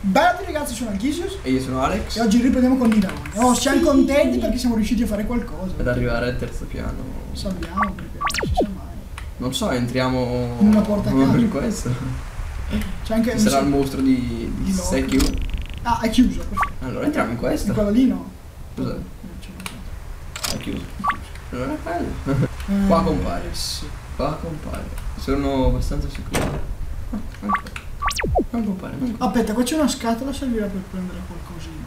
Bella ragazzi, sono Alchisius E io sono Alex. e oggi riprendiamo con Nidone. Oh, siamo Sì. contenti perché siamo riusciti a fare qualcosa. Ad arrivare al terzo piano. Salviamo perché non si sa mai. Non so, entriamo. In una porta a caso. per questo. C'è anche... Ci sarà il mostro di. Di di. Sekiro. Ah, è chiuso, perfetto. Allora entriamo in In questo. quello lì no. Cos'è? È chiuso. Non è quello. Eh, Qua compare. Sì. Qua compare. Sono abbastanza sicuro. Ah. Non compare, non compare. Aspetta, qua c'è una scatola, servirà per prendere qualcosina.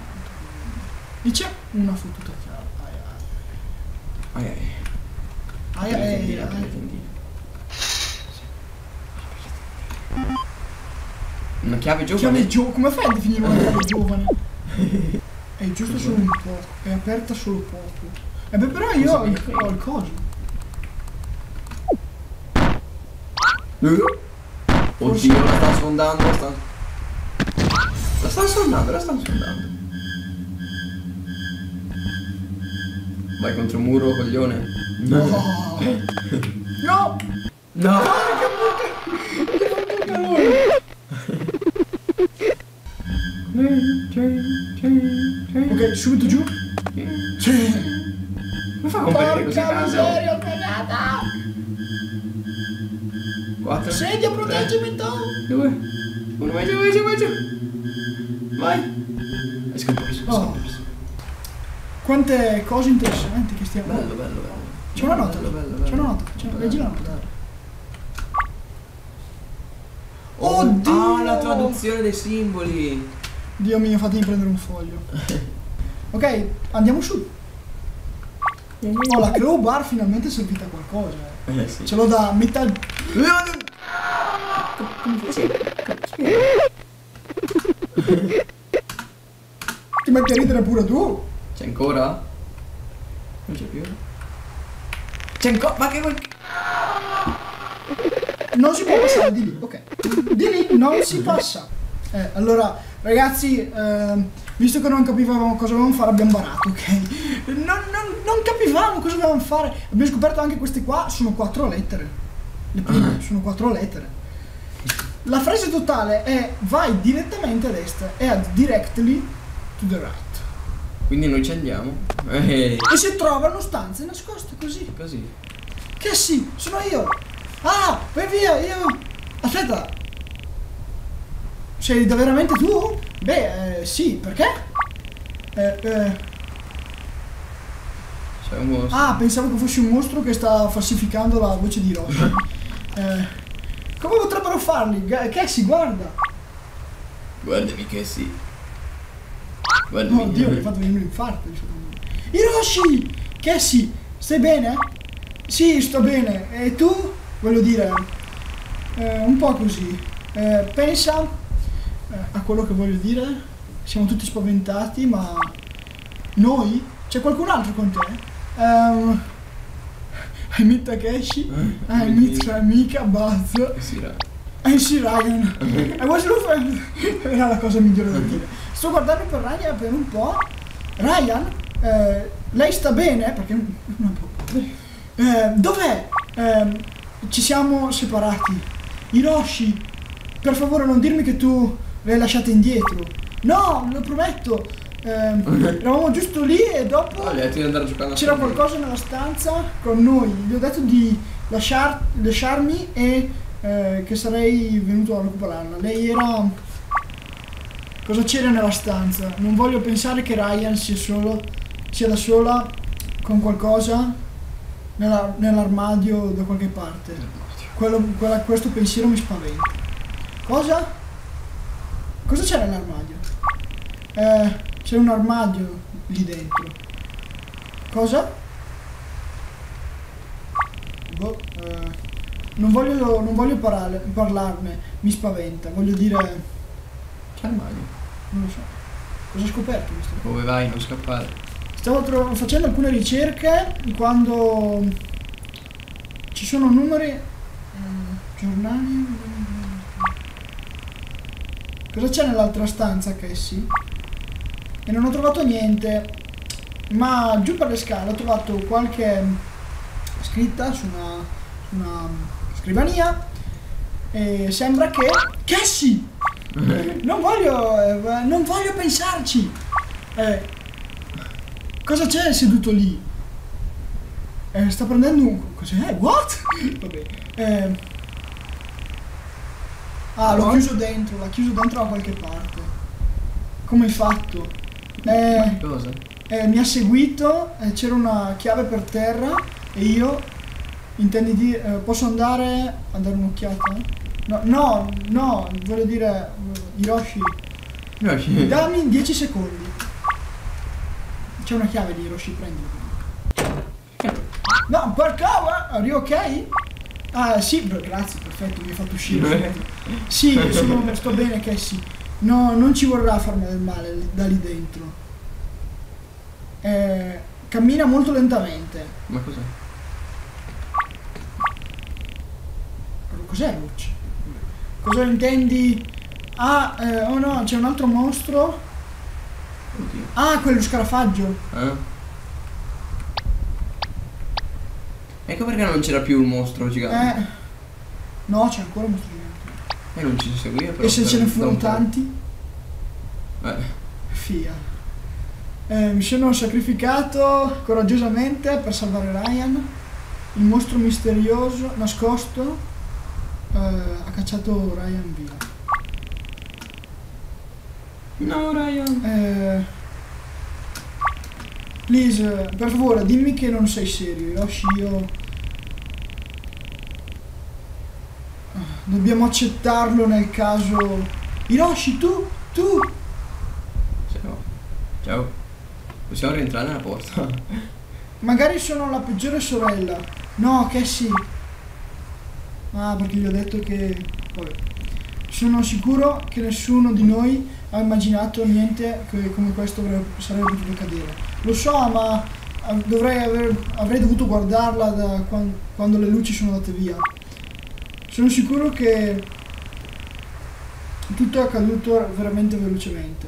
Lì c'è una fottuta chiave. Ai Ai ai. ai. Ai ai apri le ai. tendine. Una chiave giovane. Chiave gio- come fai a definire una chiave giovane? È giusto solo un po', è aperta solo poco. E beh però io ho il, ho il coso. Oddio, la sta sfondando, la sta... La sta sfondando, la sta sfondando. Vai contro un muro, coglione. No! No! No! Ok, subito giù. 4 Sedia, proteggimi tu! 2 1 vai giù, vai giù, vai giù. Vai. È scomparso, è Oh. scomparso. Quante cose interessanti che stiamo... Bello, bello, bello. C'è una nota, c'è una nota, c'è una... Leggi la nota. Oddio! Ah, la traduzione dei simboli. Dio mio, fatemi prendere un foglio. Ok, andiamo su. Oh, la crowbar finalmente è servita a qualcosa. eh. Eh sì. Ce l'ho da metal... Ti metti a ridere pure tu? C'è ancora? Non c'è più. C'è ancora? Ma che vuoi? Non si può passare di lì, ok. Di lì non si passa. Eh, allora, ragazzi, ehm, visto che non capivamo cosa dovevamo fare, abbiamo barato, ok? Non, non- non capivamo cosa dovevamo fare. Abbiamo scoperto anche queste qua, sono quattro lettere. Le prime sono quattro lettere. La frase totale è vai direttamente a destra e add directly to the right. Quindi noi ci andiamo. E si trovano stanze nascoste così. così. Che sì, sono io. Ah, vai via, io. Aspetta. Sei da veramente tu? Beh, eh, sì, perché? Eh, eh, C'è un mostro. ah, pensavo che fossi un mostro che sta falsificando la voce di Rocky. Eh, come potrebbero farli? Cassie, guarda. Guardami sì. Guardami. Oh Dio, mi hai fatto venire un infarto. Hiroshi! Cassie, stai bene? Sì, sto bene. E tu? Voglio dire, eh, un po' così. Eh, pensa eh, a quello che voglio dire. Siamo tutti spaventati, ma noi? C'è qualcun altro con te? Um, I meet Takeshi. Meet sua amica Buzz. Eh sì, Ryan. I was looking. Era la cosa migliore da dire. Sto guardando per Ryan per un po'. Ryan, eh, lei sta bene? Perché non può. Eh, dov'è? Eh, ci siamo separati. Hiroshi, per favore non dirmi che tu le hai lasciate indietro. No, lo prometto. Eh, eravamo giusto lì e dopo Oh, gli hai detto di andare a giocare a c'era qualcosa nella stanza con noi. Gli ho detto di lasciar- lasciarmi e eh, che sarei venuto a recuperarla. Lei era. Cosa c'era nella stanza? Non voglio pensare che Ryan sia solo. sia da sola con qualcosa nella- nell'armadio da qualche parte. Quello- quella- questo pensiero mi spaventa. Cosa? Cosa c'è nell'armadio? Eh, c'è un armadio lì dentro. Cosa? Boh, eh, non voglio, non voglio parare- parlarne, mi spaventa, voglio dire, Che armadio? non lo so. Cosa hai scoperto? Dove vai? Non scappare. Stavo facendo alcune ricerche quando ci sono numeri, eh, giornali. Cosa c'è nell'altra stanza, Cassie? E non ho trovato niente, ma giù per le scale ho trovato qualche scritta su una, su una scrivania e sembra che... Cassie! Non voglio. eh, non voglio pensarci. Eh, cosa c'è seduto lì? Eh, sta prendendo un. Cos'è? What? Vabbè. Eh, ah, l'ho chiuso dentro, l'ha chiuso dentro da qualche parte. Come hai fatto? Eh, Cosa? eh, mi ha seguito, eh, c'era una chiave per terra e io intendi dire eh, posso andare a dare un'occhiata? No, no, no, voglio dire eh, Hiroshi, sì. dammi 10 secondi. C'è una chiave di Hiroshi, prendila. No, porca, you ok? Ah sì, grazie, perfetto, mi hai fatto uscire. Sì, sono- sto bene che sì. No, non ci vorrà farmi del male da lì dentro. Eh, cammina molto lentamente. Ma cos'è? Cos'è Luce? Cosa intendi? Ah, eh, oh no, c'è un altro mostro. Oddio. Ah, quello scarafaggio. Eh? Ecco perché non c'era più il mostro gigante. Eh. No, c'è ancora un mostro gigante. E non ci si seguiva però. E se ce ne furono tanti? Eh. Fia. Eh, mi sono sacrificato coraggiosamente per salvare Ryan. Il mostro misterioso, nascosto, eh, ha cacciato Ryan via. No, Ryan. Eh, please, per favore, dimmi che non sei serio. Hiroshi, io... Ah, Dobbiamo accettarlo nel caso... Hiroshi, tu, tu... Ciao. Ciao. Possiamo rientrare nella porta? Magari sono la peggiore sorella. No, che sì. Ah, perché gli ho detto che... Vabbè. Sono sicuro che nessuno di noi ha immaginato niente che come questo sarebbe potuto accadere. Lo so, ma ah, dovrei aver- avrei dovuto guardarla da quan- quando le luci sono andate via. Sono sicuro che tutto è accaduto veramente velocemente.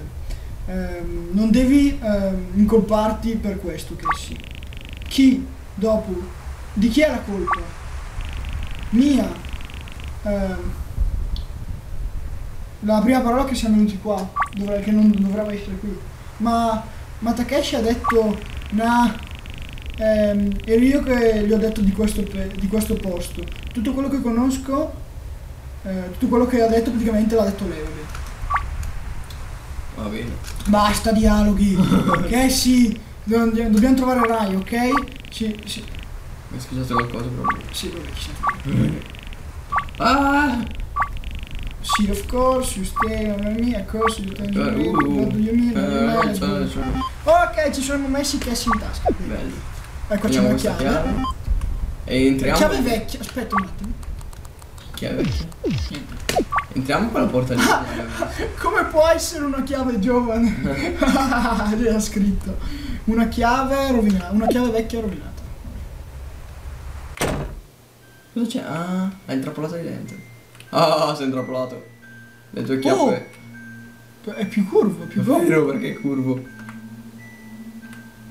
Ehm, non devi ehm, incolparti per questo, Casey. Chi dopo? Di chi è la colpa? Mia. Ehm, la prima parola che siamo venuti qua, dovre- che non dovrebbe essere qui. Ma, ma Takeshi ha detto, nah, ehm, ero io che gli ho detto di questo, di questo posto. Tutto quello che conosco, eh, tutto quello che ha detto praticamente l'ha detto lei. vabbè. Va bene. Basta dialoghi, ok? Sì, do- dobbiamo trovare Rai, ok? Sì, sì, Mi è scusato qualcosa proprio. sì, vabbè, siamo. Ah! Sì, of course, you stay on me, of course, you stay on Eh, me, uh, what do you mean? What do you mean? cioè, cioè. Ok, ci siamo messi i cassi in tasca. Bello. Ecco, c'è una chiave. chiave. E entriamo. Chiave vecchia, aspetta un attimo. Chiave vecchia. Entriamo con la porta lì. Come può essere una chiave giovane? C'era scritto. Una chiave rovinata, una chiave vecchia rovinata. Cosa c'è? Ah, hai intrappolato di dentro. Ah, sei intrappolato. Le tue chiappe. È più curvo, è più curvo. Vero perché è curvo.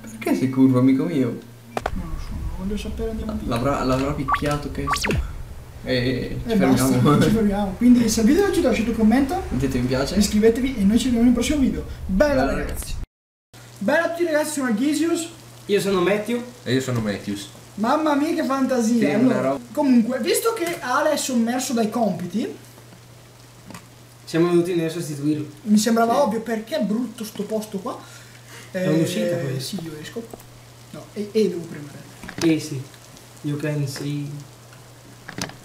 Perché sei curvo, amico mio? Non lo so, non voglio sapere andiamo via. L'avrà, l'avrà picchiato questo. E ci E basta, fermiamo. ci fermiamo. Quindi se il video vi è piaciuto lasciate un commento, Mettete mi piace. iscrivetevi e noi ci vediamo nel prossimo video. Bella Bella, ragazzi. Bella a tutti ragazzi, sono Arghisius. Io sono Matthew. E io sono Matthews. Mamma mia che fantasia. Sì, Allora, comunque, visto che Ale è sommerso dai compiti, Siamo venuti noi a sostituirlo. mi sembrava ovvio perché è brutto sto posto qua. È un'uscita, Eh, quello. sì, io esco. No, e, e devo premere. Eh sì. You can see.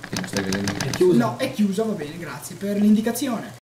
È chiuso. No, è chiusa, va bene, grazie per l'indicazione.